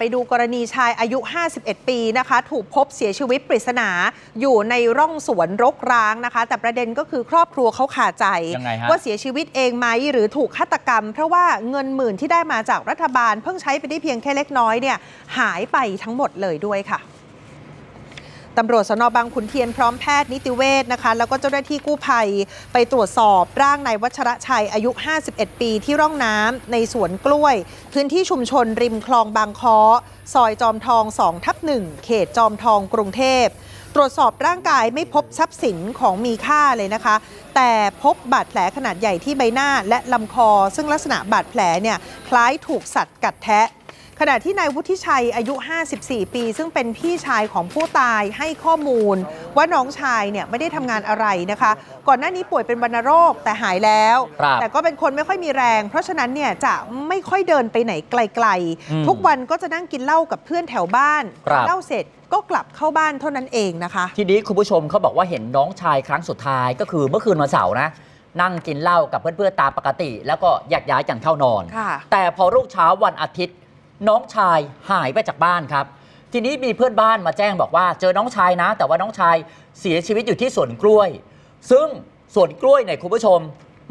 ไปดูกรณีชายอายุ 51 ปีนะคะ ถูกพบเสียชีวิตปริศนา อยู่ในร่องสวนรกร้างนะคะ แต่ประเด็นก็คือครอบครัวเขาขาดใจยังไงฮะว่าเสียชีวิตเองไหมหรือถูกฆาตกรรม เพราะว่าเงินหมื่นที่ได้มาจากรัฐบาล เพิ่งใช้ไปได้เพียงแค่เล็กน้อยเนี่ยหายไปทั้งหมดเลยด้วยค่ะ ตำรวจสนบางขุนเทียนพร้อมแพทย์นิติเวชนะคะแล้วก็เจ้าหน้าที่กู้ภัยไปตรวจสอบร่างนายวัชระชัยอายุ 51 ปีที่ร่องน้ำในสวนกล้วย พื้นที่ชุมชนริมคลองบางคอซอยจอมทอง2ทับ1เขตจอมทองกรุงเทพตรวจสอบร่างกายไม่พบทรัพย์สินของมีค่าเลยนะคะ แต่พบบาดแผลขนาดใหญ่ที่ใบหน้าและลำคอ ซึ่งลักษณะบาดแผลเนี่ยคล้ายถูกสัตว์กัดแทะ ขณะที่นายวุฒิชัยอายุ 54 ปี ซึ่งเป็นพี่ชายของผู้ตายให้ข้อมูล ว่าน้องชายเนี่ยไม่ได้ทำงานอะไรนะคะ ก่อนหน้านี้ป่วยเป็นวัณโรคแต่หายแล้ว ครับแต่ก็เป็นคนไม่ค่อยมีแรง เพราะฉะนั้นเนี่ยจะไม่ค่อยเดินไปไหนไกลอืมๆ ทุกวันก็จะนั่งกินเหล้ากับเพื่อนแถวบ้านครับ เหล้าเสร็จก็กลับเข้าบ้านเท่านั้นเองนะคะ ทีนี้คุณผู้ชมเขาบอกว่าเห็นน้องชายครั้งสุดท้ายก็คือเมื่อคืนวันเสาร์นะ นั่งกินเหล้ากับเพื่อนๆตามปกติ แล้วก็แยกย้ายกันเข้านอน ค่ะ แต่พอรุ่งเช้าวันอาทิตย์ น้องชายหายไปจากบ้านครับ ทีนี้มีเพื่อนบ้านมาแจ้งบอกว่าเจอน้องชายนะ แต่ว่าน้องชายเสียชีวิตอยู่ที่สวนกล้วย ซึ่งสวนกล้วยเนี่ยคุณผู้ชม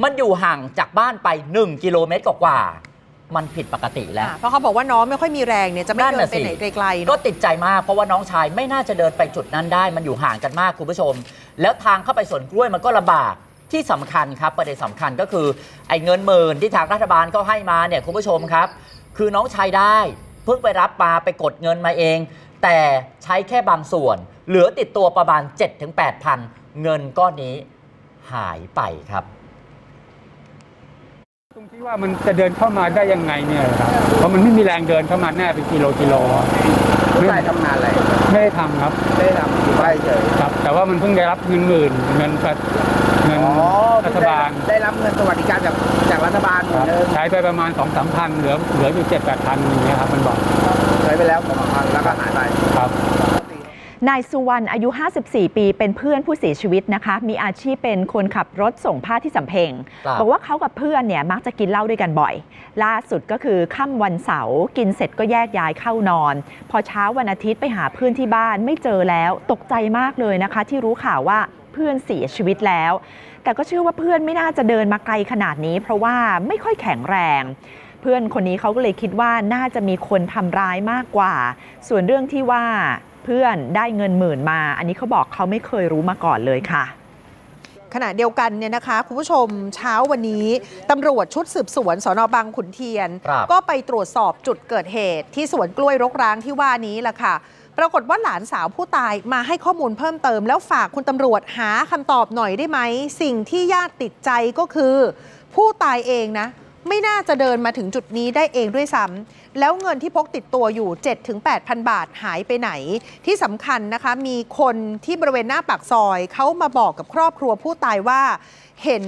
มันอยู่ห่างจากบ้านไป 1 กิโลเมตรกว่าๆมันผิดปกติแล้วอะเพราะเขาบอกว่าน้องไม่ค่อยมีแรงเนี่ยจะไม่นั่นเดินน่ะไปสิไหนไกลๆเนก็อะติดใจมากเพราะว่าน้องชายไม่น่าจะเดินไปจุดนั้นได้ มันอยู่ห่างกันมากคุณผู้ชม แล้วทางเข้าไปสวนกล้วยมันก็ลำบากที่สำคัญครับประเด็นสำคัญก็คือไอ้เงินหมื่นที่ทางรัฐบาลเขาให้มาเนี่ยคุณผู้ชมครับ คือน้องชายได้ เพิ่งไปรับมาไปกดเงินมาเอง แต่ใช้แค่บางส่วน เหลือติดตัวประมาณ 7-8พันเงินก้อนนี้หายไปครับ ตรงที่ว่ามันจะเดินเข้ามาได้ยังไงเนี่ยครับ เพราะมันไม่มีแรงเดินเข้ามาแน่เป็นกิโลกิโลผู้ไม่ชายทำงานอะไรไม่ได้ทำครับ ไม่ได้ทำอยู่บ้านเฉยครับ แต่ว่ามันเพิ่งได้รับเงินหมื่นเงินรัฐ เงินอ๋อรัฐบาลได้รับเงินสวัสดิการจากจากรัฐบาลเหมืคอรันบเดิมใช้ไปประมาณ2องสามพันเหลือเหลืออยู่เจ็ดแปดพันอย่างเงี้ยครับมันบอกใช้ไปแล้วสองพันแล้วก็หายไปครับนายสุวรรณอายุ 54 ปีเป็นเพื่อนผู้เสียชีวิตนะคะ มีอาชีพเป็นคนขับรถส่งผ้าที่สำเพ็งครับบอกว่าเขากับเพื่อนเนี่ยมักจะกินเหล้าด้วยกันบ่อย ล่าสุดก็คือค่ำวันเสาร์กินเสร็จก็แยกย้ายเข้านอน พอเช้าวันอาทิตย์ไปหาเพื่อนที่บ้านไม่เจอแล้วตกใจมากเลยนะคะ ที่รู้ข่าวว่า เพื่อนเสียชีวิตแล้ว แต่ก็เชื่อว่าเพื่อนไม่น่าจะเดินมาไกลขนาดนี้ เพราะว่าไม่ค่อยแข็งแรง เพื่อนคนนี้เขาก็เลยคิดว่าน่าจะมีคนทำร้ายมากกว่า ส่วนเรื่องที่ว่าเพื่อนได้เงินหมื่นมา อันนี้เขาบอกเขาไม่เคยรู้มาก่อนเลยค่ะขณะเดียวกันเนี่ยนะคะ คุณผู้ชมเช้าวันนี้ตำรวจชุดสืบสวนสอนอบางขุนเทียนครับก็ไปตรวจสอบจุดเกิดเหตุที่สวนกล้วยรกร้างที่ว่านี้แหละค่ะ ปรากฏว่าหลานสาวผู้ตายมาให้ข้อมูลเพิ่มเติม แล้วฝากคุณตำรวจหาคำตอบหน่อยได้ไหม สิ่งที่ญาติติดใจก็คือ ผู้ตายเองนะ ไม่น่าจะเดินมาถึงจุดนี้ได้เองด้วยซ้ำแล้วเงินที่พกติดตัวอยู่ 7-8,000 บาทหายไปไหน ที่สำคัญนะคะ มีคนที่บริเวณหน้าปากซอย เขามาบอกกับครอบครัวผู้ตายว่า เห็น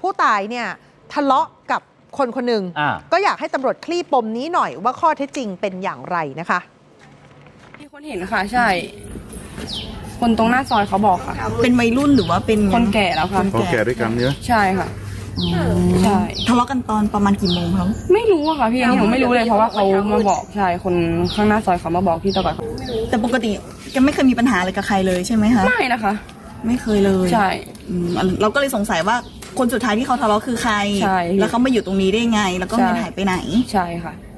ผู้ตายเนี่ยทะเลาะกับคนคนหนึ่งอ่าก็อยากให้ตำรวจคลี่ปมนี้หน่อยว่าข้อเท็จจริงเป็นอย่างไรนะคะมี คนเห็นค่ะใช่ คนตรงหน้าซอยเขาบอกค่ะ เป็นวัยรุ่นหรือว่าเป็นคนแก่แล้วค่ะ เขาแก่ด้วยกันเนี่ยใช่ค่ะ ใช่ ทะเลาะกันตอนประมาณกี่โมงครับไม่รู้อะค่ะพี่อันนี้หนูไม่รู้เลยเพราะว่าเขามาบอกใช่คนข้างหน้าซอยเขามาบอกที่ตะกอนแต่ปกติแกไม่เคยมีปัญหาอะไรกับใครเลยใช่ไหมคะไม่นะคะ ไม่เคยเลยใช่อืมเราก็เลยสงสัยว่าคนสุดท้ายที่เขาทะเลาะคือใคร ใช่ แล้วเขามาอยู่ตรงนี้ได้ไง แล้วก็ใช่เงินหายไปไหน ใช่ค่ะอืม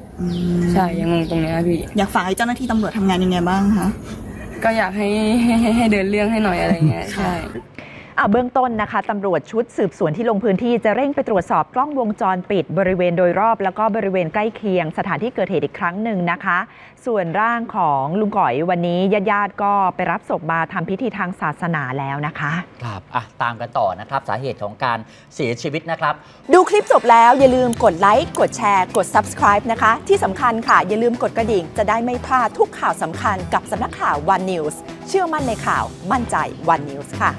ใช่ยังงงตรงเนี้ยพี่อยากฝากให้เจ้าหน้าที่ตำรวจทำงานยังไงบ้างคะ ก็อยากให้ให้ให้ให้เดินเรื่องให้หน่อยอะไรเงี้ยใช่อ่า เบื้องต้นนะคะตำรวจชุดสืบสวนที่ลงพื้นที่จะเร่งไปตรวจสอบกล้องวงจรปิด บริเวณโดยรอบ แล้วก็บริเวณใกล้เคียง สถานที่เกิดเหตุอีกครั้งหนึ่งนะคะ ส่วนร่างของลุงก๋อยวันนี้ญาติๆก็ไปรับศพมาทำพิธีทางศาสนาแล้วนะคะครับอะตามกันต่อนะครับสาเหตุของการเสียชีวิตนะครับ ดูคลิปจบแล้วอย่าลืมกดไลค์กดแชร์ กด subscribe นะคะ ที่สำคัญค่ะ อย่าลืมกดกระดิ่ง จะได้ไม่พลาดทุกข่าวสำคัญกับสำนักข่าว One News เชื่อมั่นในข่าวมั่นใจ One News ค่ะ